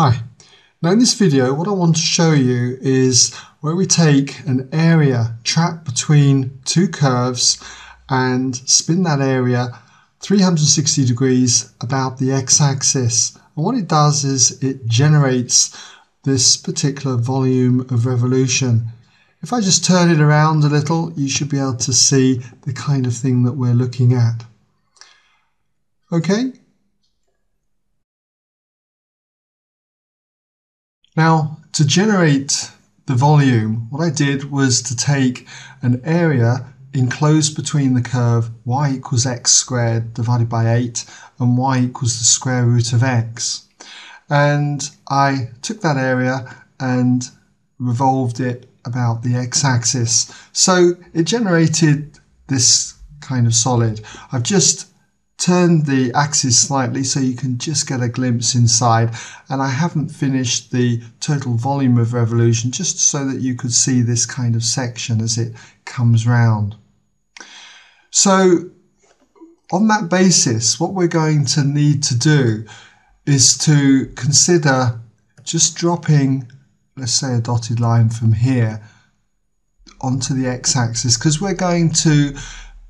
Hi. Now in this video what I want to show you is where we take an area trapped between two curves and spin that area 360 degrees about the x-axis. And what it does is it generates this particular volume of revolution. If I just turn it around a little you should be able to see the kind of thing that we're looking at. Okay, Now, to generate the volume, what I did was to take an area enclosed between the curve y equals x squared divided by 8 and y equals the square root of x. And I took that area and revolved it about the x-axis. So it generated this kind of solid. I've just turned the axis slightly so you can just get a glimpse inside and I haven't finished the total volume of revolution just so that you could see this kind of section as it comes round. So on that basis what we're going to need to do is to consider just dropping let's say a dotted line from here onto the x-axis because we're going to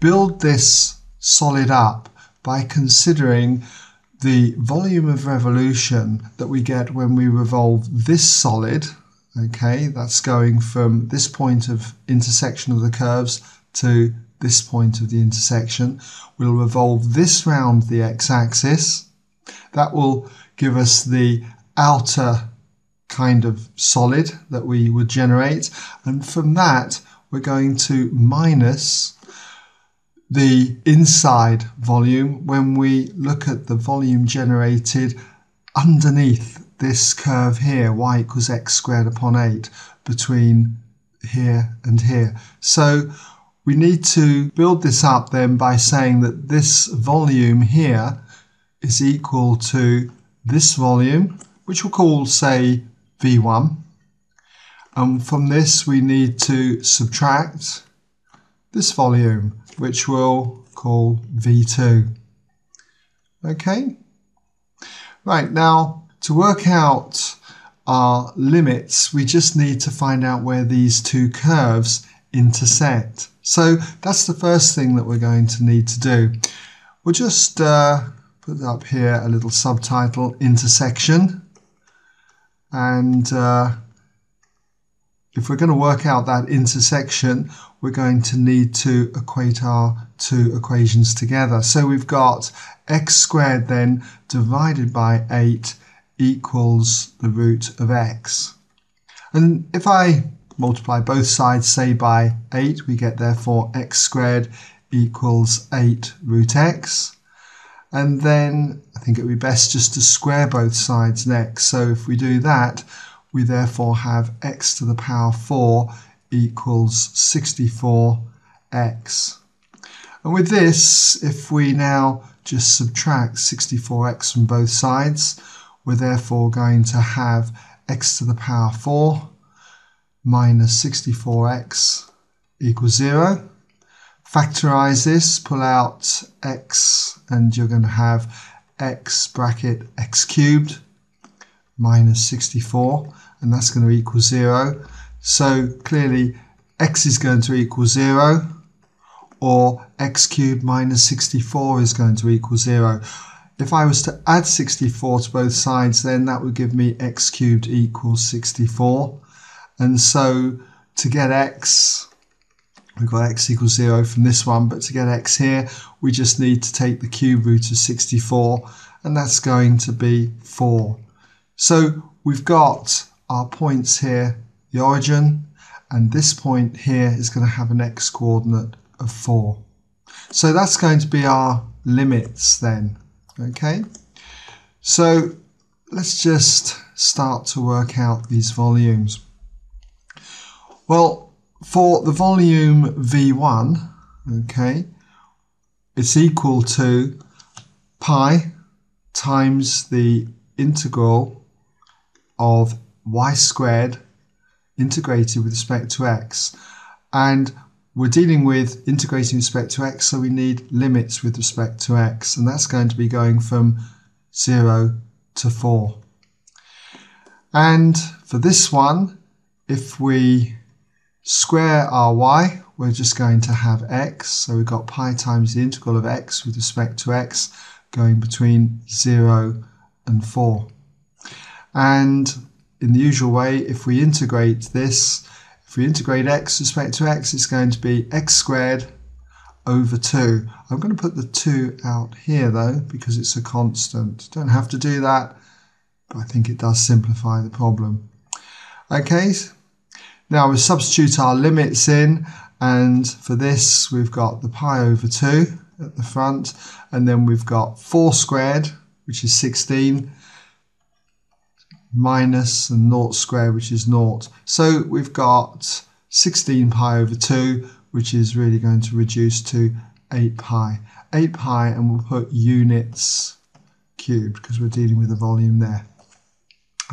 build this solid up by considering the volume of revolution that we get when we revolve this solid okay that's going from this point of intersection of the curves to this point of the intersection. We'll revolve this round the x-axis. That will give us the outer kind of solid that we would generate. And from that we're going to minus the inside volume when we look at the volume generated underneath this curve here, y equals x squared upon 8, between here and here. So we need to build this up then by saying that this volume here is equal to this volume, which we'll call, say, V1. And from this we need to subtract this volume, which we'll call V2. Okay? Right, now to work out our limits, we just need to find out where these two curves intersect. So that's the first thing that we're going to need to do. We'll just uh, put up here a little subtitle, intersection. And uh, if we're going to work out that intersection, we're going to need to equate our two equations together. So we've got x squared then divided by 8 equals the root of x. And if I multiply both sides, say by 8, we get therefore x squared equals 8 root x. And then I think it would be best just to square both sides next. So if we do that, we therefore have x to the power 4 equals 64x. And with this, if we now just subtract 64x from both sides, we're therefore going to have x to the power 4 minus 64x equals 0. Factorize this, pull out x, and you're going to have x bracket x cubed minus 64, and that's going to equal 0. So clearly x is going to equal 0 or x cubed minus 64 is going to equal 0. If I was to add 64 to both sides then that would give me x cubed equals 64 and so to get x we've got x equals 0 from this one but to get x here we just need to take the cube root of 64 and that's going to be 4. So we've got our points here the origin, and this point here is going to have an x coordinate of 4. So that's going to be our limits then. Okay, so let's just start to work out these volumes. Well, for the volume V1, okay, it's equal to pi times the integral of y squared integrated with respect to x. And we're dealing with integrating with respect to x, so we need limits with respect to x, and that's going to be going from 0 to 4. And for this one, if we square our y, we're just going to have x. So we've got pi times the integral of x with respect to x going between 0 and 4. And in the usual way, if we integrate this, if we integrate x with respect to x, it's going to be x squared over 2. I'm going to put the 2 out here though, because it's a constant. Don't have to do that, but I think it does simplify the problem. Okay, now we substitute our limits in, and for this we've got the pi over 2 at the front, and then we've got 4 squared, which is 16, minus and naught squared, which is naught. So we've got 16 pi over 2, which is really going to reduce to 8 pi. 8 pi, and we'll put units cubed because we're dealing with a volume there.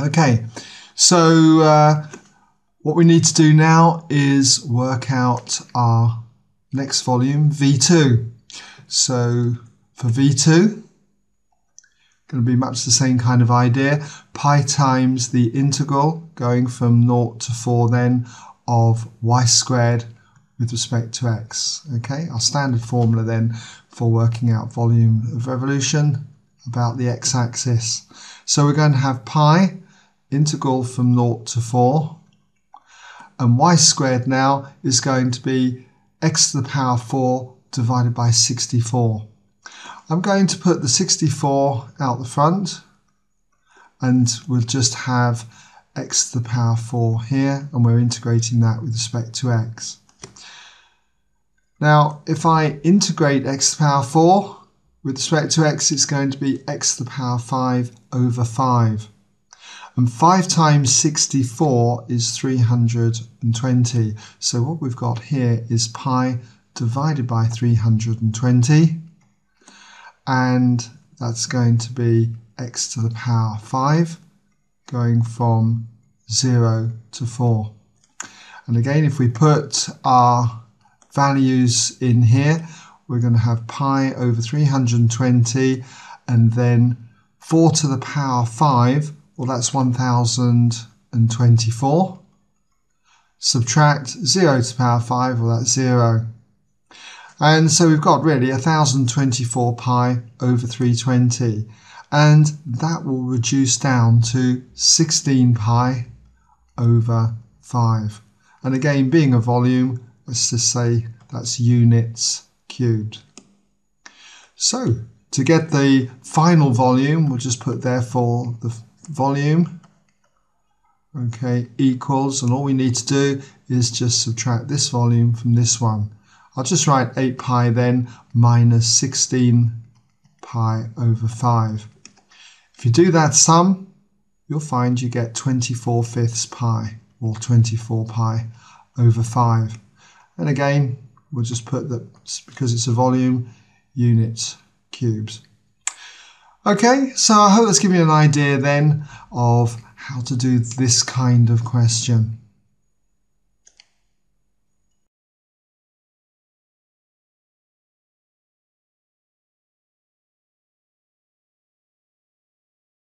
Okay, so uh, what we need to do now is work out our next volume, V2. So for V2, going to be much the same kind of idea. Pi times the integral going from 0 to 4 then of y squared with respect to x. Okay, our standard formula then for working out volume of revolution about the x-axis. So we're going to have pi integral from 0 to 4 and y squared now is going to be x to the power 4 divided by 64. I'm going to put the 64 out the front and we'll just have x to the power 4 here and we're integrating that with respect to x. Now if I integrate x to the power 4 with respect to x it's going to be x to the power 5 over 5 and 5 times 64 is 320 so what we've got here is pi divided by 320 and that's going to be x to the power 5 going from 0 to 4. And again if we put our values in here we're going to have pi over 320 and then 4 to the power 5 well that's 1024 subtract 0 to the power 5 well that's 0 and so we've got really 1024 pi over 320 and that will reduce down to 16 pi over 5. And again, being a volume, let's just say that's units cubed. So to get the final volume, we'll just put therefore the volume okay equals and all we need to do is just subtract this volume from this one I'll just write 8 pi then minus 16 pi over 5. If you do that sum, you'll find you get 24 fifths pi, or 24 pi over 5. And again, we'll just put that, because it's a volume, units cubes. Okay, so I hope that's given you an idea then of how to do this kind of question.